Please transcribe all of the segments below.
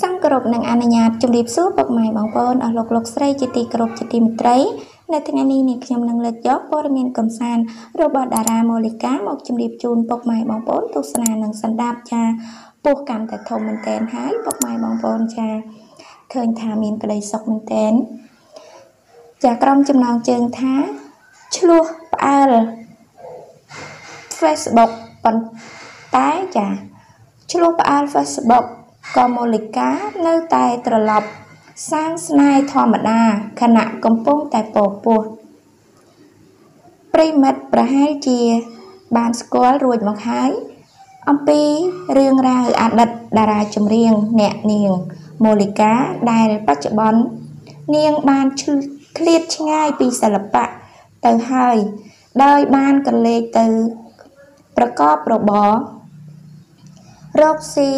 សង្គរប់និងអនុញ្ញាតជម្រាបសួរពុកម៉ែបងប្អូនអស់លោកលោកស្រីជាទីគោរពជាទីមេត្រី នៅថ្ងៃនេះនាងខ្ញុំនឹងលើកយកព័ត៌មានកំសាន្តរបស់តារាម៉ូលីកាមកជម្រាបជូនពុកម៉ែបងប្អូនទស្សនានិងសន្តាប់ចាពោះកាន់តែធំមែនតែនហើយពុកម៉ែបងប្អូនចាឃើញថាមានក្តីសុខមែនតែនចាក្រុមចំណងជើងថាឆ្លោះផ្អើល Facebook ប៉ុន្តែចាឆ្លោះផ្អើល Facebook ក៏មូលិកានៅតែត្រឡប់សាងស្នេហ៍ធម្មតាខណៈកំពុងតែពោពោះប្រិមិត្តប្រហែលជា បានស្គាល់រួចមកហើយអំពីរឿងរ៉ាវអតីតតារាចម្រៀងអ្នកនាងមូលិកាដែលបច្ចុប្បន្ននាងបានឆ្លៀតឆ្ងាយពីសិល្បៈទៅហើយដោយបានកលេចទៅប្រកបរបររកស៊ី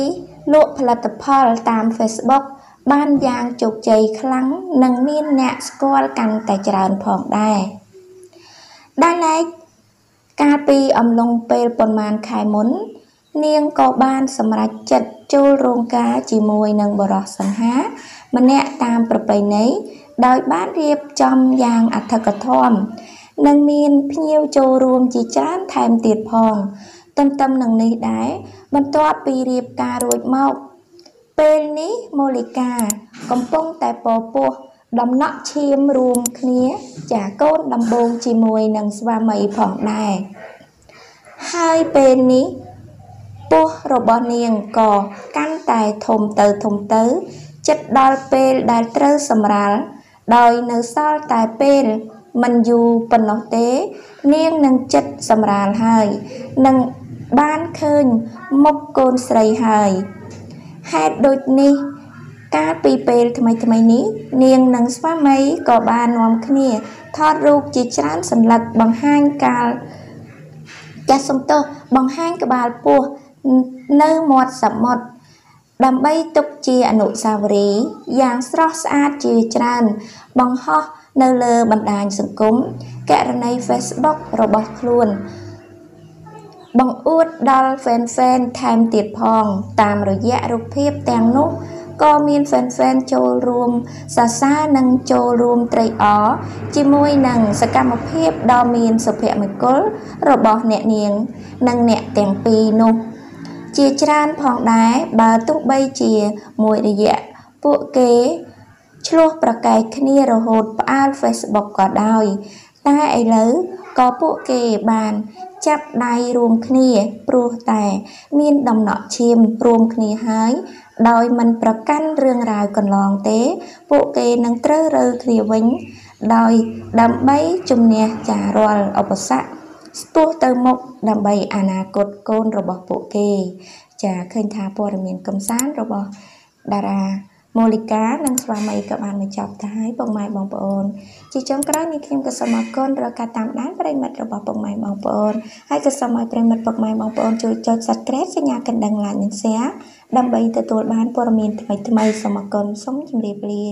លក់ផលិតផលតាម Facebook បានយ៉ាងជោគជ័យខ្លាំងនិងមានអ្នកស្គាល់កាន់តែច្រើនផងដែរដែលឡែកកាលពីអំឡុងពេលប្រមាណខែមុន នាងក៏បានសម្រេចចិត្តចូលរោងការជាមួយនឹងបរិសសង្ហា ម្នាក់តាមប្រពៃណីដោយបានរៀបចំយ៉ាងអធិកធមនិងមានភ្ញៀវចូលរួមជាច្រើនថែមទៀតផង ទន្ទឹមនឹងនេះដែរបន្ទាប់ពីរៀបការរួចមកពេលនេះម៉ូលីកា កំពុងតែពពោះដំណក់ឈាមរួមគ្នា ចាកូនដំបងជាមួយនឹងស្វាមីផងដែរហើយពេលនេះពោះរបស់នាងក៏កាន់តែធំទៅធំទៅ ចិត្តដល់ពេលដែលត្រូវសម្រាលដោយនៅសល់តែពេលមិនយូរប៉ុណ្ណោះទេ នាងនឹងចិត្តសម្រាលហើយនឹង បានឃើញមុខកូនស្រីហើយហេតុដូចនេះ កាលពីពេលថ្មីថ្មីនេះ នាងនិងស្វាមីក៏បាននាំគ្នា ថតរូបជាច្រើនសន្លឹកបង្ហាញកាលចាស់សំទោសបង្ហាញក្បាលពោះនៅមាត់សមុទ្រដើម្បីទុកជាអនុស្សាវរីយ៍យ៉ាងស្រស់ស្អាតជាច្រើន បង្ហោះនៅលើបណ្ដាញសង្គមករណី Facebook របស់ខ្លួន បង្អួតដល់ fan fan ថែមទៀតផង តាមរយៈរូបភាពទាំងនោះក៏មាន fan fan ចូលរួមសរសើរនិងចូលរួមត្រេកអរជាមួយនឹងសកម្មភាពដ៏មានសុភមង្គលរបស់អ្នកនាង និងអ្នកទាំងពីរនោះជាច្រើនផងដែរបើទោះបីជាមួយរយៈពួកគេឆ្លោះប្រកែកគ្នារហូតផ្អើល Facebook ក៏ដោយតែឥឡូវក៏ពួកគេបាន ចាប់ដៃរួមគ្នាព្រោះតែ មានដំណក់ឈាមរួមគ្នាហើយ ដោយមិនប្រកាន់រឿងរ៉ាវកន្លងទេ ពួកគេនឹងត្រូវរើគ្នាវិញ ដោយដើម្បីជំនះចារាល់ឧបសគ្គស្ទុះទៅមុខដើម្បីអនាគតកូនរបស់ពួកគេ ចាឃើញថាព័ត៌មានកំសាន្តរបស់តារា ម៉ូលីកានិងស្វាមីក៏បានបញ្ចប់ទៅហើយពុកម៉ែបងប្អូនជាចុងក្រោយនេះខ្ញុំក៏សូមអរគុណដល់ការតាមដានប្រិមិត្តរបស់ពុកម៉ែបងប្អូនហើយក៏សូមឲ្យប្រិមិត្តពុកម៉ែបងប្អូនជួយចុច Subscribe សញ្ញាកណ្ដឹង Like និង Share ដើម្បីទទួលបានព័ត៌មានថ្មីៗសូមអរគុណសូមជម្រាបលា